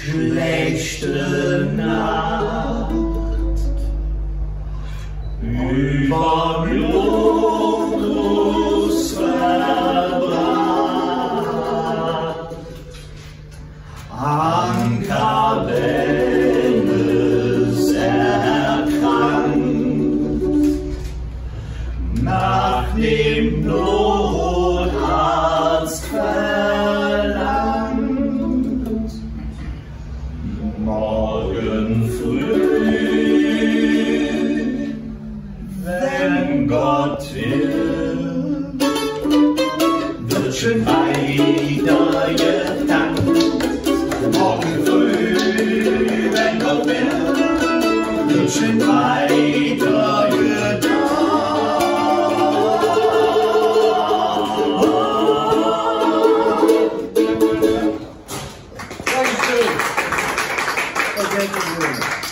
Schlechte Nacht, über Globus verbracht. Anker, wenn es erkrankt, nach dem Notarzt Morgen früh, wenn Gott will, wird schön weiter gedankt. Morgen früh, wenn Gott will, wird schön weiter Muito obrigado.